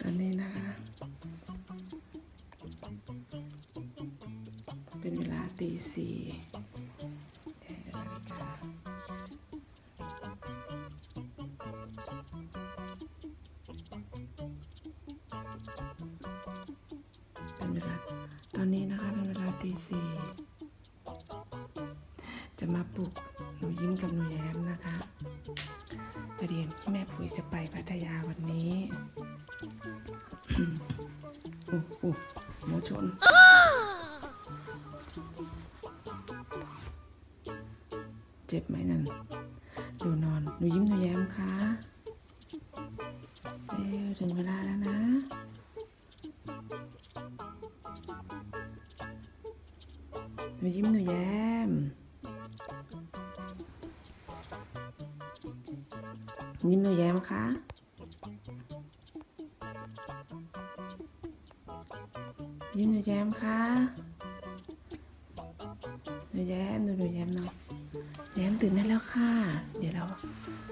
ตอนนี้นะคะ เป็นเวลาตีสี่เป็นเวลาตอนนี้นะคะเป็นเวลาตีสี่จะมาปลุกหนูยิ้มกับหนูแย้ อดีแม่ปุ๋ยจะไปพัทยาวันนี้อู้อู้หมูชนเจ็บไหมนั่นดูนอนหนูยิ้มหนูแย้มคะเร็วถึงเวลาแล้วนะหนูยิ้มหนูแย้ม ยิ้มหนูแย้มคะยิ้มหนูแย้มคะหนูแย้มหนูหนูแย้มเนาะแย้มตื่นได้แล้วค่ะ เดี๋ยวเรา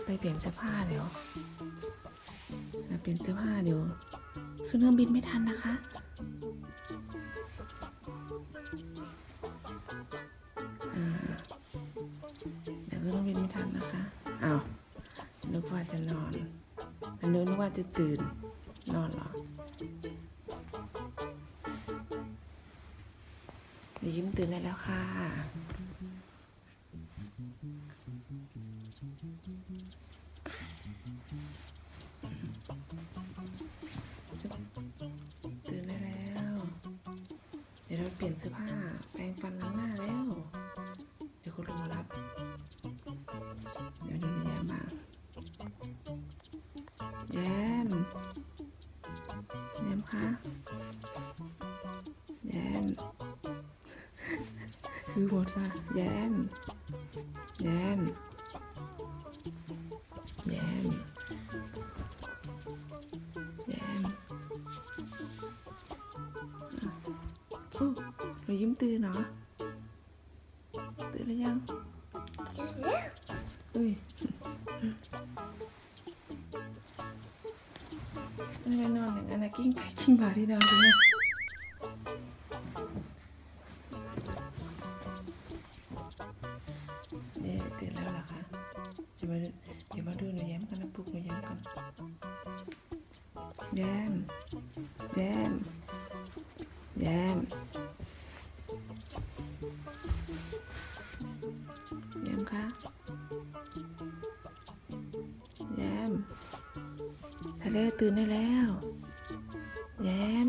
ไปเปลี่ยนเสื้อผ้าเดี๋ยวเราเปลี่ยนเสื้อผ้าเดี๋ยวขึ้นเครื่องบินไม่ทันนะคะ จะนอน อันนึกนึกว่าจะตื่น นอนหรอเดี๋ยวยิ้มตื่นได้แล้วค่ะ ตื่นได้แล้ว เดี๋ยวเราเปลี่ยนเสื้อผ้า แปรงฟันล้างหน้าแล้ว เดี๋ยวคุณลุงรับ แย้มแย้มคะแย้มคือหมดซะแย้มแย้มแย้มแย้มอะโอ้เรายิ้มตื่นเหรอตื่นแล้วยังอุ้ย ทำไมนอนอย่างนั้นนะกิ้งไปกิ้งมาที่นอนคุณแม่เนี่ยตื่นแล้วเหรอคะจะมาเดี๋ยวมาดูหนูแย้มกันนะปลุกหนูแย้มกันแย้มแย้มแย้มแย้มคะแย้ม เลตื่นได้แล้ว แย้ม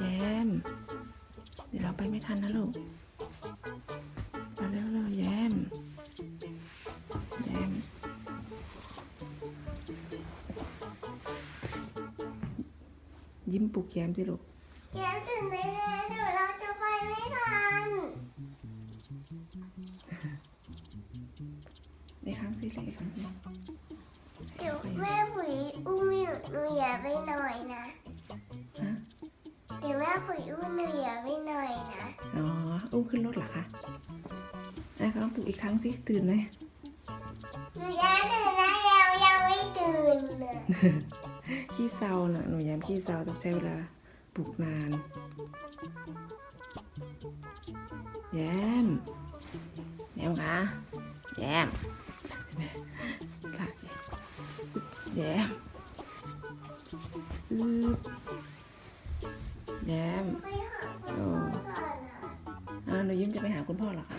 แย้มเดี๋ยวเราไปไม่ทันนะลูกมาเร็วเร็วแย้มแย้มยิ้มปลุกแย้มสิลูก แย้มตื่นได้แล้วเดี๋ยวเราจะไปไม่ทันในครั้งสิเลยครั้งสิ เดี๋ยวแม่ผุยอุ้มหนูหนูอย่าไปหน่อยนะฮะเดี๋ยวแม่ผุยอุ้มหนูอย่าไปหน่อยนะอ๋ออุ้มขึ้นรถเหรอคะอะก็ต้องปลุกอีกครั้งสิตื่นไหมหนูแย้มตื่นนะยังยังไม่ตื่นเลยขี้เศร้าน่ะหนูแย้มขี้เศร้าต้องใช้เวลาปลุกนานแย้มแย้มคะแย้มหลัก แย้มอึบแย้มไปหาคุณพ่อก่อนนะอ้าวหนูยิ้มจะไปหาคุณพ่อเหรอคะ